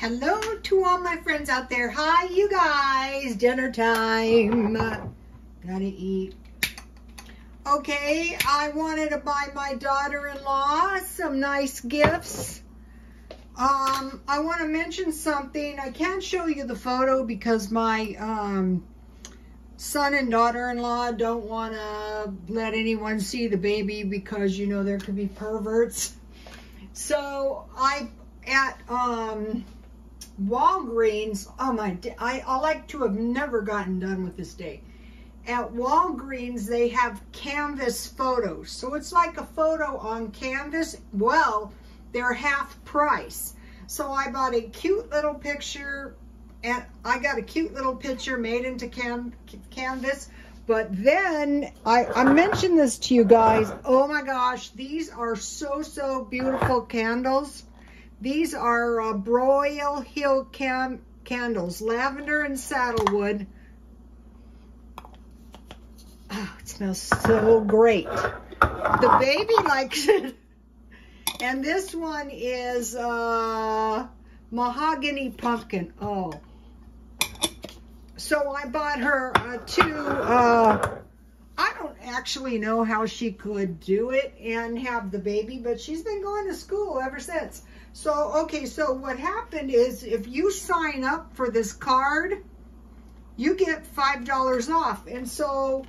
Hello to all my friends out there. Hi, you guys. Dinner time. Gotta eat. Okay, I wanted to buy my daughter-in-law some nice gifts. Um, I want to mention something. I can't show you the photo because my um, son and daughter-in-law don't want to let anyone see the baby because, you know, there could be perverts. So I, at um, Walgreens, oh my, I, I like to have never gotten done with this day. At Walgreens, they have canvas photos. So it's like a photo on canvas. Well, they're half price. So I bought a cute little picture and I got a cute little picture made into can canvas. But then I, I mentioned this to you guys. Oh my gosh, these are so, so beautiful candles. These are uh, Broyal Hill candles, lavender and sandalwood. Oh, it smells so great. The baby likes it. And this one is uh, mahogany pumpkin. Oh. So I bought her uh, two, uh, don't actually know how she could do it and have the baby, but she's been going to school ever since. So, okay, so what happened is if you sign up for this card, you get $5 off. And so,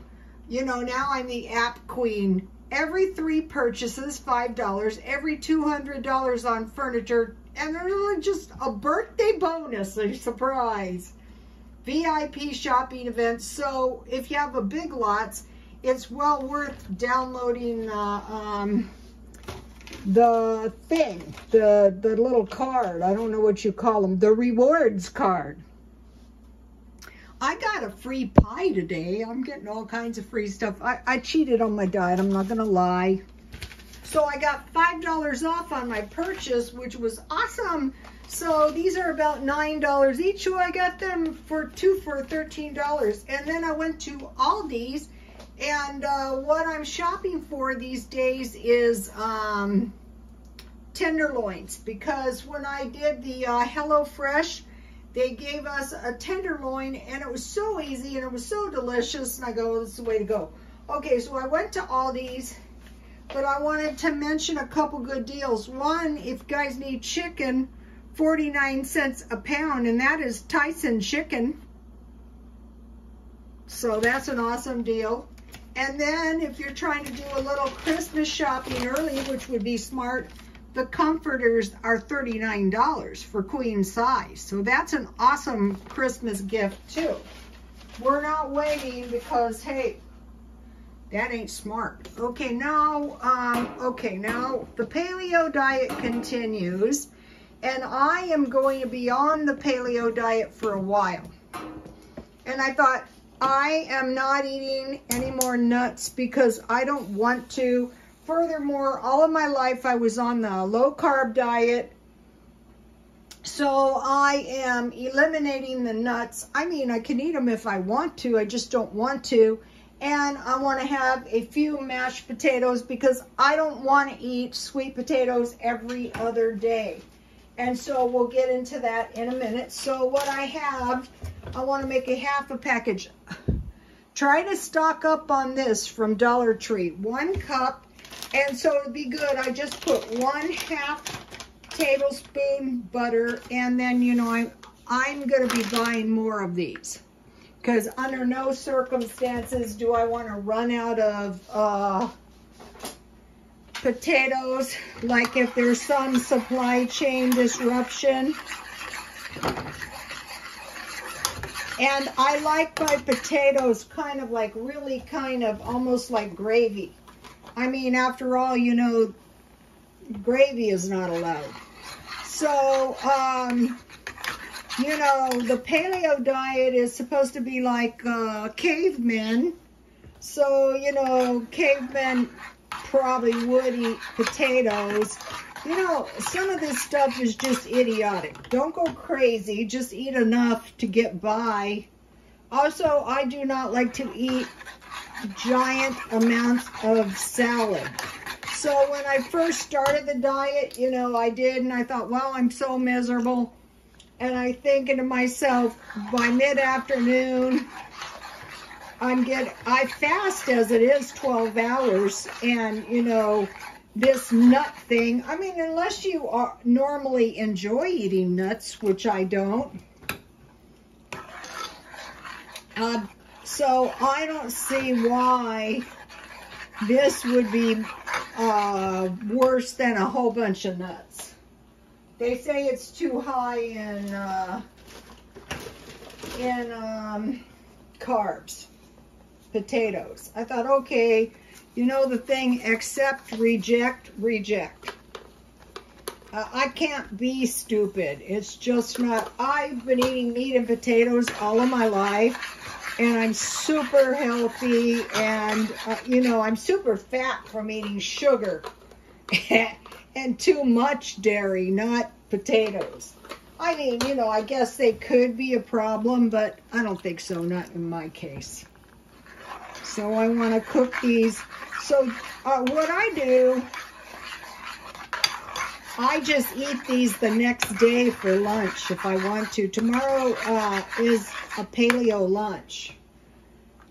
you know, now I'm the app queen. Every three purchases, $5. Every $200 on furniture. And there's just a birthday bonus, a surprise. VIP shopping events. So if you have a big lots, it's well worth downloading uh, um, the thing, the, the little card. I don't know what you call them. The rewards card. I got a free pie today. I'm getting all kinds of free stuff. I, I cheated on my diet. I'm not going to lie. So I got $5 off on my purchase, which was awesome. So these are about $9 each. So I got them for two for $13. And then I went to Aldi's and uh, what I'm shopping for these days is um, tenderloins because when I did the uh, HelloFresh, they gave us a tenderloin and it was so easy and it was so delicious. And I go, this is the way to go. Okay, so I went to Aldi's, but I wanted to mention a couple good deals. One, if guys need chicken, 49 cents a pound, and that is Tyson chicken. So that's an awesome deal. And then if you're trying to do a little Christmas shopping early, which would be smart, the comforters are $39 for queen size. So that's an awesome Christmas gift too. We're not waiting because, hey, that ain't smart. Okay, now, um, okay, now the paleo diet continues and I am going to be on the paleo diet for a while. And I thought, I am not eating any more nuts because I don't want to. Furthermore, all of my life I was on the low carb diet. So I am eliminating the nuts. I mean, I can eat them if I want to. I just don't want to. And I want to have a few mashed potatoes because I don't want to eat sweet potatoes every other day. And so we'll get into that in a minute. So what I have, I want to make a half a package. Try to stock up on this from Dollar Tree. One cup. And so it'll be good. I just put one half tablespoon butter. And then, you know, I'm, I'm going to be buying more of these. Because under no circumstances do I want to run out of... Uh, potatoes, like if there's some supply chain disruption. And I like my potatoes kind of like really kind of almost like gravy. I mean, after all, you know, gravy is not allowed. So, um, you know, the paleo diet is supposed to be like uh, cavemen. So, you know, cavemen probably would eat potatoes. You know, some of this stuff is just idiotic. Don't go crazy. Just eat enough to get by. Also, I do not like to eat giant amounts of salad. So when I first started the diet, you know, I did, and I thought, well, I'm so miserable. And I thinking to myself, by mid-afternoon, I'm get I fast as it is 12 hours and you know this nut thing. I mean unless you are normally enjoy eating nuts which I don't. Uh, so I don't see why this would be uh, worse than a whole bunch of nuts. They say it's too high in uh, in um, carbs potatoes. I thought, okay, you know the thing, accept, reject, reject. Uh, I can't be stupid. It's just not, I've been eating meat and potatoes all of my life, and I'm super healthy, and, uh, you know, I'm super fat from eating sugar and too much dairy, not potatoes. I mean, you know, I guess they could be a problem, but I don't think so, not in my case. So I want to cook these. So uh, what I do, I just eat these the next day for lunch if I want to. Tomorrow uh, is a paleo lunch.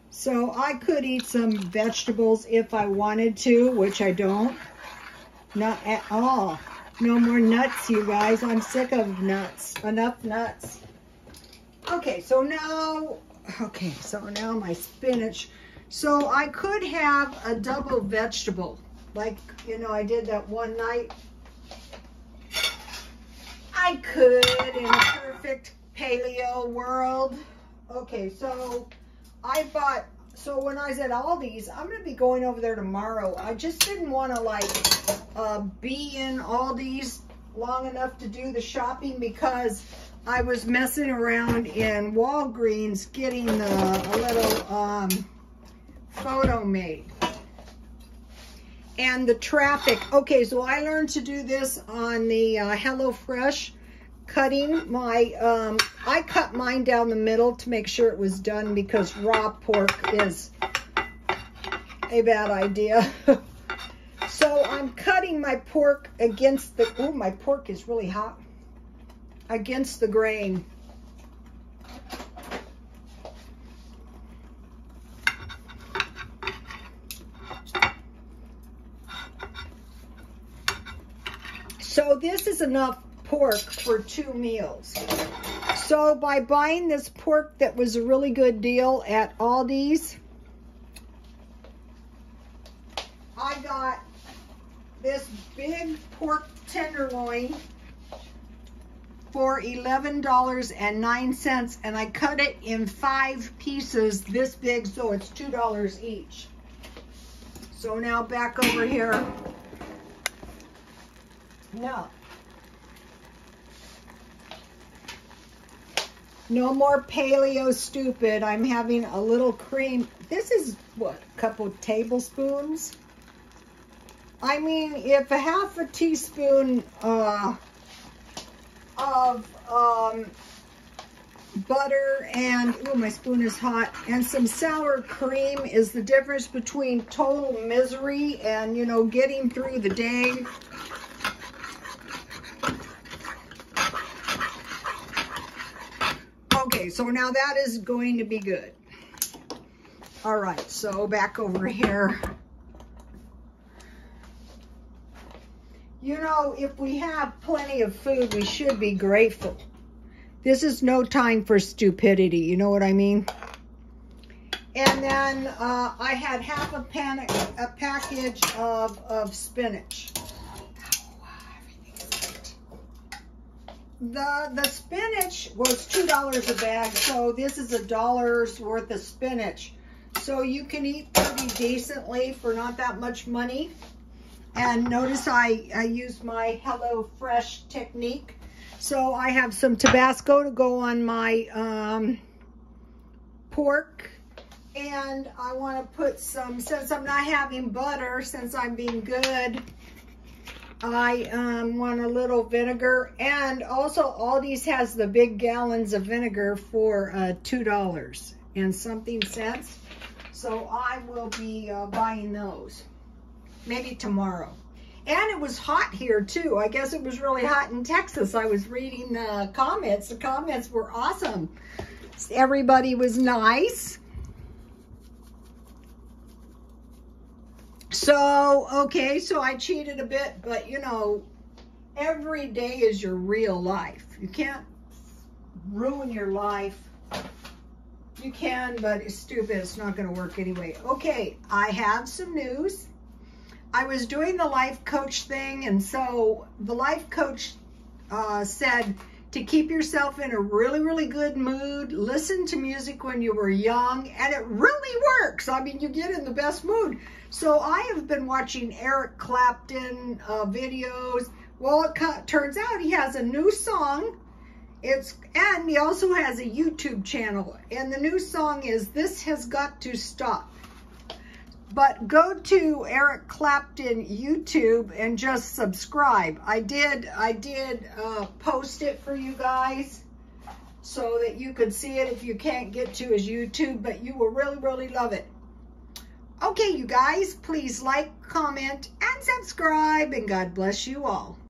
So I could eat some vegetables if I wanted to, which I don't. Not at all. No more nuts, you guys. I'm sick of nuts. Enough nuts. Okay, so now, okay, so now my spinach. So I could have a double vegetable, like, you know, I did that one night. I could in a perfect paleo world. Okay, so I bought, so when I was at Aldi's, I'm going to be going over there tomorrow. I just didn't want to, like, uh, be in Aldi's long enough to do the shopping because I was messing around in Walgreens getting the, a little, um, photo made. And the traffic. Okay, so I learned to do this on the uh, HelloFresh cutting my, um, I cut mine down the middle to make sure it was done because raw pork is a bad idea. so I'm cutting my pork against the, oh, my pork is really hot, against the grain. So this is enough pork for two meals. So by buying this pork that was a really good deal at Aldi's, I got this big pork tenderloin for $11.09 and I cut it in five pieces this big so it's $2 each. So now back over here no. No more paleo stupid. I'm having a little cream. This is, what, a couple tablespoons? I mean, if a half a teaspoon uh, of um, butter and, oh, my spoon is hot, and some sour cream is the difference between total misery and, you know, getting through the day Okay, so now that is going to be good. All right, so back over here. You know, if we have plenty of food, we should be grateful. This is no time for stupidity, you know what I mean? And then uh, I had half a, pan a package of, of spinach. The the spinach was two dollars a bag so this is a dollar's worth of spinach. So you can eat pretty decently for not that much money. And notice I I used my Hello Fresh technique. So I have some Tabasco to go on my um, pork. And I want to put some since I'm not having butter since I'm being good I um, want a little vinegar. And also Aldi's has the big gallons of vinegar for uh, $2 and something cents. So I will be uh, buying those maybe tomorrow. And it was hot here too. I guess it was really hot in Texas. I was reading the comments. The comments were awesome. Everybody was nice. So, okay, so I cheated a bit, but you know, every day is your real life. You can't ruin your life. You can, but it's stupid. It's not going to work anyway. Okay, I have some news. I was doing the life coach thing, and so the life coach uh, said to keep yourself in a really, really good mood, listen to music when you were young, and it really works. I mean, you get in the best mood. So I have been watching Eric Clapton uh, videos. Well, it turns out he has a new song. It's And he also has a YouTube channel. And the new song is This Has Got to Stop. But go to Eric Clapton YouTube and just subscribe. I did, I did uh, post it for you guys so that you could see it if you can't get to his YouTube, but you will really, really love it. Okay, you guys, please like, comment, and subscribe, and God bless you all.